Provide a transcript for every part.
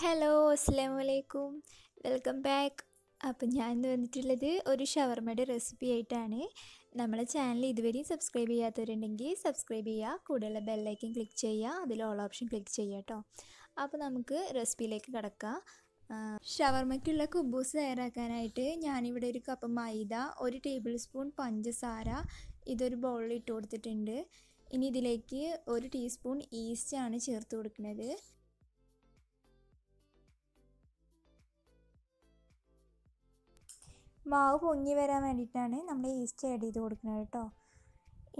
Hello അസ്സാം വലൈക്കും welcome back അപ്പം ഞാൻ ഇന്ന് വന്നിട്ടുള്ളത് ഒരു ഷവർമയുടെ റെസിപ്പി ആയിട്ടാണ്. നമ്മളെ ചാനൽ ഇതുവരെയും സബ്സ്ക്രൈബ് ചെയ്യാത്തവരുണ്ടെങ്കിൽ സബ്സ്ക്രൈബ് ചെയ്യുക. കൂടെയുള്ള ബെല്ലൈക്കൻ ക്ലിക്ക് ചെയ്യുക. അതിൽ ഓൾ ഓപ്ഷൻ ക്ലിക്ക് ചെയ്യുക കേട്ടോ അപ്പോൾ നമുക്ക് റെസിപ്പിയിലേക്ക് കിടക്കാം. ഷവർമയ്ക്കുള്ള കുബൂസ് തയ്യാറാക്കാനായിട്ട് ഞാനിവിടെ ഒരു കപ്പ് മൈദ ഒരു ടേബിൾ സ്പൂൺ പഞ്ചസാര ഇതൊരു ബൗളിൽ ഇട്ട് കൊടുത്തിട്ടുണ്ട്. ഇനി ഇതിലേക്ക് ഒരു ടീസ്പൂൺ ഈസ്റ്റ് ആണ് ചേർത്ത് കൊടുക്കുന്നത്. മാവ് പൊങ്ങി വരാൻ വേണ്ടിയിട്ടാണ് നമ്മൾ ഈസ്റ്റ് ആഡ് ചെയ്ത് കൊടുക്കുന്നത് കേട്ടോ.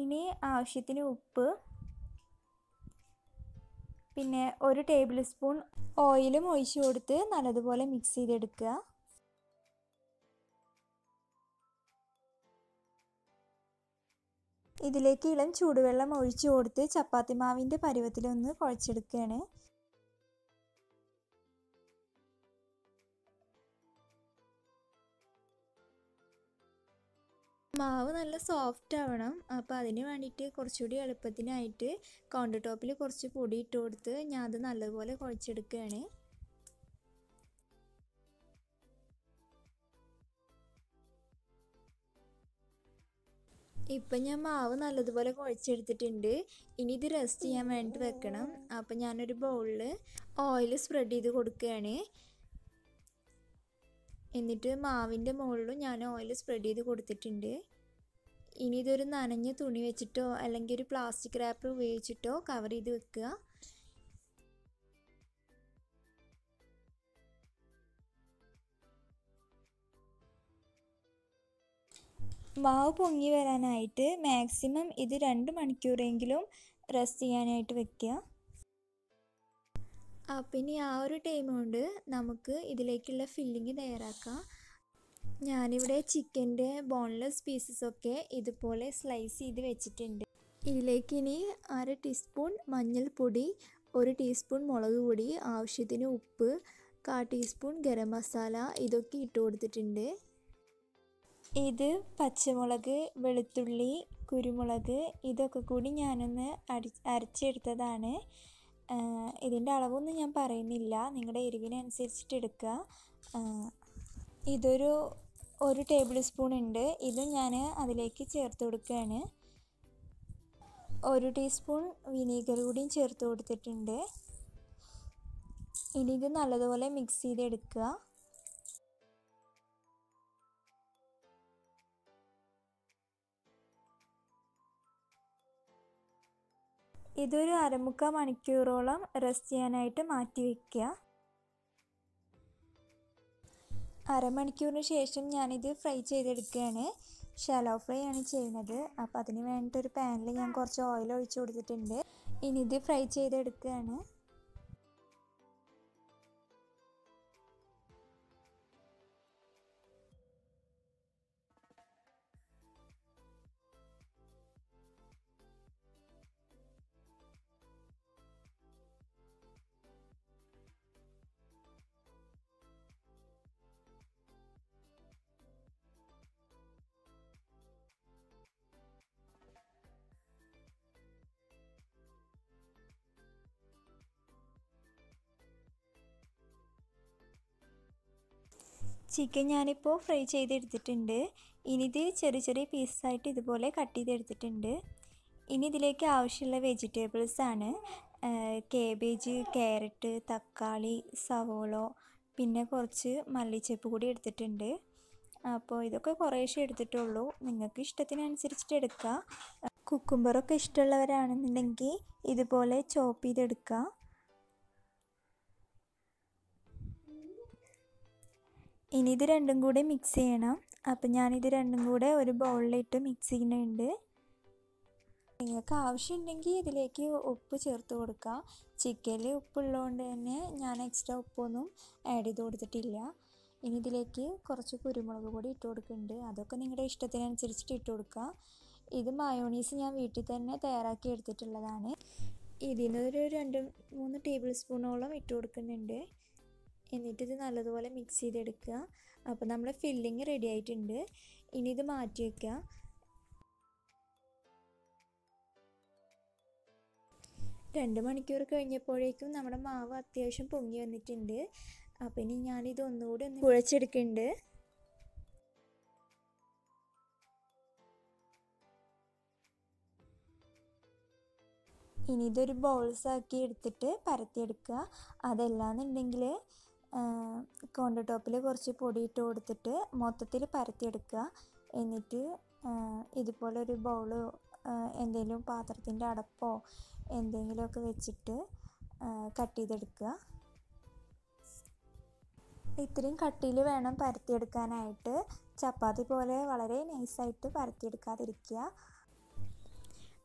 ഇനി ആവശ്യത്തിന് ഉപ്പ് പിന്നെ ഒരു ടേബിൾ സ്പൂൺ ഓയിലും ഒഴിച്ച് കൊടുത്ത് നല്ലതുപോലെ മിക്സ് ചെയ്തെടുക്കുക. ഇതിലേക്ക് ഇളം ചൂടുവെള്ളം ഒഴിച്ചു കൊടുത്ത് ചപ്പാത്തി മാവിന്റെ പരുവത്തിലൊന്ന് കുഴച്ചെടുക്കുകയാണ്. മാവ് നല്ല സോഫ്റ്റ് ആവണം. അപ്പോൾ അതിന് വേണ്ടിയിട്ട് കുറച്ചുകൂടി എളുപ്പത്തിനായിട്ട് കൗണ്ടർ ടോപ്പിൽ കുറച്ച് പൊടി ഇട്ട് കൊടുത്ത് ഞാൻ അത് നല്ലതുപോലെ കുഴച്ചെടുക്കുകയാണ്. ഇപ്പം ഞാൻ മാവ് നല്ലതുപോലെ കുഴച്ചെടുത്തിട്ടുണ്ട്. ഇനി ഇത് റെസ്റ്റ് ചെയ്യാൻ വേണ്ടി വെക്കണം. അപ്പം ഞാനൊരു ബൗളിൽ ഓയിൽ സ്പ്രെഡ് ചെയ്ത് കൊടുക്കുകയാണ്. എന്നിട്ട് മാവിന്റെ മുകളിലും ഞാൻ ഓയിൽ സ്പ്രെഡ് ചെയ്ത് കൊടുത്തിട്ടുണ്ട്. ഇനി ഇതൊരു നനഞ്ഞ തുണി വെച്ചിട്ടോ അല്ലെങ്കിൽ ഒരു പ്ലാസ്റ്റിക് റാപ്പർ ഉപയോഗിച്ചിട്ടോ കവർ ചെയ്ത് വെക്കുക. മാവ് പൊങ്ങി വരാനായിട്ട് മാക്സിമം ഇത് രണ്ട് മണിക്കൂറെങ്കിലും റെസ്റ്റ് ചെയ്യാനായിട്ട് വെക്കുക. പിന്നെ ആ ഒരു ടൈം കൊണ്ട് നമുക്ക് ഇതിലേക്കുള്ള ഫില്ലിങ് തയ്യാറാക്കാം. ഞാനിവിടെ ചിക്കന്റെ ബോൺലെസ് പീസസൊക്കെ ഇതുപോലെ സ്ലൈസ് ചെയ്ത് വെച്ചിട്ടുണ്ട്. ഇതിലേക്ക് ഇനി അര ടീസ്പൂൺ മഞ്ഞൾപ്പൊടി ഒരു ടീസ്പൂൺ മുളക് പൊടി ആവശ്യത്തിന് ഉപ്പ് കാ ടീസ്പൂൺ ഗരം മസാല ഇതൊക്കെ ഇട്ട് കൊടുത്തിട്ടുണ്ട്. ഇത് പച്ചമുളക് വെളുത്തുള്ളി കുരുമുളക് ഇതൊക്കെ കൂടി ഞാനൊന്ന് അടി അരച്ചെടുത്തതാണ്. ഇതിന്റെ അളവൊന്നും ഞാൻ പറയുന്നില്ല. നിങ്ങളുടെ എരിവിനനുസരിച്ചിട്ട് എടുക്കുക ഇതൊരു ഒരു ടേബിൾ സ്പൂൺ ഉണ്ട്. ഇത് ഞാൻ അതിലേക്ക് ചേർത്ത് കൊടുക്കുകയാണ് ഒരു ടീസ്പൂൺ വിനീഗർ കൂടിയും ചേർത്ത് കൊടുത്തിട്ടുണ്ട്. ഇനി ഇത് നല്ലതുപോലെ മിക്സ് ചെയ്തെടുക്കുക. ഇതൊരു അരമുക്കാൽ മണിക്കൂറോളം റെസ്റ്റ് ചെയ്യാനായിട്ട് മാറ്റി വയ്ക്കുക. അരമണിക്കൂറിന് ശേഷം ഞാനിത് ഫ്രൈ ചെയ്തെടുക്കുകയാണ്. ഷാലോ ഫ്രൈ ആണ് ചെയ്യുന്നത്. അപ്പോൾ അതിന് വേണ്ടിയിട്ട് ഒരു പാനിൽ ഞാൻ കുറച്ച് ഓയിൽ ഒഴിച്ച് കൊടുത്തിട്ടുണ്ട്. ഇനി ഇത് ഫ്രൈ ചെയ്തെടുക്കുകയാണ്. ചിക്കൻ ഞാനിപ്പോൾ ഫ്രൈ ചെയ്തെടുത്തിട്ടുണ്ട്. ഇനി ഇത് ചെറിയ ചെറിയ പീസായിട്ട് ഇതുപോലെ കട്ട് ചെയ്തെടുത്തിട്ടുണ്ട്. ഇനി ഇതിലേക്ക് ആവശ്യമുള്ള വെജിറ്റബിൾസ് ആണ്. കേബേജ് ക്യാരറ്റ് തക്കാളി സവോള പിന്നെ കുറച്ച് മല്ലിച്ചപ്പ് കൂടി എടുത്തിട്ടുണ്ട്. അപ്പോൾ ഇതൊക്കെ കുറേശ്ശെ എടുത്തിട്ടുള്ളൂ. നിങ്ങൾക്ക് ഇഷ്ടത്തിനനുസരിച്ചിട്ട് എടുക്കുക കുക്കുംബറൊക്കെ ഇഷ്ടമുള്ളവരാണെന്നുണ്ടെങ്കിൽ ഇതുപോലെ ചോപ്പ് ചെയ്തെടുക്കുക ഇനി ഇത് രണ്ടും കൂടെ മിക്സ് ചെയ്യണം. അപ്പം ഞാനിത് രണ്ടും കൂടെ ഒരു ബൗളിലിട്ട് മിക്സ് ചെയ്യുന്നുണ്ട്. നിങ്ങൾക്ക് ആവശ്യമുണ്ടെങ്കിൽ ഇതിലേക്ക് ഉപ്പ് ചേർത്ത് കൊടുക്കാം. ചിക്കനിൽ ഉപ്പുള്ളതുകൊണ്ട് തന്നെ ഞാൻ എക്സ്ട്രാ ഉപ്പൊന്നും ആഡ് ചെയ്ത് കൊടുത്തിട്ടില്ല. ഇനി ഇതിലേക്ക് കുറച്ച് കുരുമുളക് കൂടി ഇട്ട് കൊടുക്കുന്നുണ്ട്. അതൊക്കെ നിങ്ങളുടെ ഇഷ്ടത്തിനനുസരിച്ചിട്ട് ഇട്ട് കൊടുക്കുക. ഇത് മയോണീസ് ഞാൻ വീട്ടിൽ തന്നെ തയ്യാറാക്കി എടുത്തിട്ടുള്ളതാണ്. ഇതിനൊരു രണ്ട് മൂന്ന് ടേബിൾ സ്പൂണോളം ഇട്ട് കൊടുക്കുന്നുണ്ട്. എന്നിട്ട് ഇത് നല്ലതുപോലെ മിക്സ് ചെയ്തെടുക്കുക. അപ്പോൾ നമ്മുടെ ഫില്ലിങ് റെഡി ആയിട്ടുണ്ട്. ഇനി ഇത് മാറ്റി വയ്ക്കുക രണ്ട് മണിക്കൂർ കഴിഞ്ഞപ്പോഴേക്കും നമ്മുടെ മാവ് അത്യാവശ്യം പൊങ്ങി വന്നിട്ടുണ്ട്. അപ്പം ഇനി ഞാനിത് ഒന്നുകൂടി ഒന്ന് കുഴച്ചെടുക്കുന്നുണ്ട്. ഇനി ഇതൊരു ബോൾസ് ആക്കി എടുത്തിട്ട് പരത്തിയെടുക്കുക. അതല്ലാന്നുണ്ടെങ്കിൽ കോണ്ട ടോപ്പിൽ കുറച്ച് പൊടി ഇട്ട് കൊടുത്തിട്ട് മൊത്തത്തിൽ പരത്തിയെടുക്കുക. എന്നിട്ട് ഇതുപോലെ ഒരു ബൗൾ എന്തെങ്കിലും പാത്രത്തിന്റെ അടപ്പോ എന്തെങ്കിലുമൊക്കെ വെച്ചിട്ട് കട്ട് ചെയ്തെടുക്കുക. ഇത്രയും കട്ടിയിൽ വേണം പരത്തിയെടുക്കാനായിട്ട്. ചപ്പാത്തി പോലെ വളരെ നൈസായിട്ട് പരത്തിയെടുക്കാതിരിക്കുക.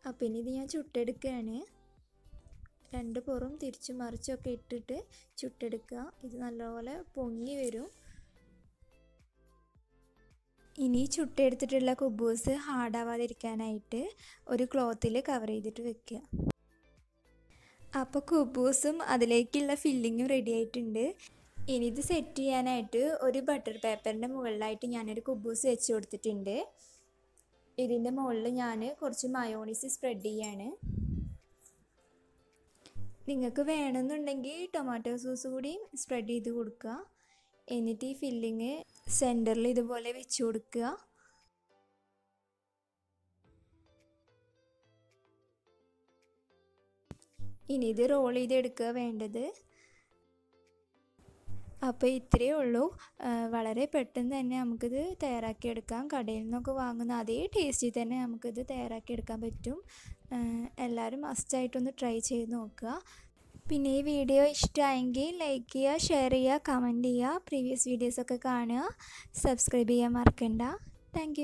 അപ്പം ഇനി ഇത് ഞാൻ ചുട്ടെടുക്കുകയാണ്. രണ്ട് പുറം തിരിച്ചും മറിച്ചൊക്കെ ഇട്ടിട്ട് ചുട്ടെടുക്കുക. ഇത് നല്ലപോലെ പൊങ്ങി വരും. ഇനി ചുട്ടെടുത്തിട്ടുള്ള കുബൂസ് ഹാർഡാവാതിരിക്കാനായിട്ട് ഒരു ക്ലോത്തിൽ കവർ ചെയ്തിട്ട് വെക്കുക. അപ്പോൾ കുബൂസും അതിലേക്കുള്ള ഫില്ലിങ്ങും റെഡി ആയിട്ടുണ്ട്. ഇനി ഇത് സെറ്റ് ചെയ്യാനായിട്ട് ഒരു ബട്ടർ പേപ്പറിന്റെ മുകളിലായിട്ട് ഞാനൊരു കുബൂസ് വെച്ച് കൊടുത്തിട്ടുണ്ട്. ഇതിന്റെ മുകളിൽ ഞാൻ കുറച്ച് മയോണീസ് സ്പ്രെഡ് ചെയ്യാണ്. നിങ്ങൾക്ക് വേണമെന്നുണ്ടെങ്കിൽ ടൊമാറ്റോ സോസ് കൂടി സ്പ്രെഡ് ചെയ്ത് കൊടുക്കുക. എന്നിട്ട് ഈ ഫില്ലിങ് സെന്ററിൽ ഇതുപോലെ വെച്ച് കൊടുക്കുക. ഇനി ഇത് റോൾ ചെയ്തെടുക്കുക വേണ്ടത്. അപ്പോൾ ഇത്രയേ ഉള്ളൂ. വളരെ പെട്ടെന്ന് തന്നെ നമുക്കിത് തയ്യാറാക്കിയെടുക്കാം. കടയിൽ നിന്നൊക്കെ വാങ്ങുന്ന അതേ ടേസ്റ്റിൽ തന്നെ നമുക്കിത് തയ്യാറാക്കിയെടുക്കാൻ പറ്റും. എല്ലാവരും മസ്റ്റായിട്ടൊന്ന് ട്രൈ ചെയ്ത് നോക്കുക. പിന്നെ ഈ വീഡിയോ ഇഷ്ടമായെങ്കിൽ ലൈക്ക് ചെയ്യുക ഷെയർ ചെയ്യുക കമന്റ് ചെയ്യുക പ്രീവിയസ് വീഡിയോസൊക്കെ കാണുക. സബ്സ്ക്രൈബ് ചെയ്യാൻ മറക്കണ്ട. താങ്ക്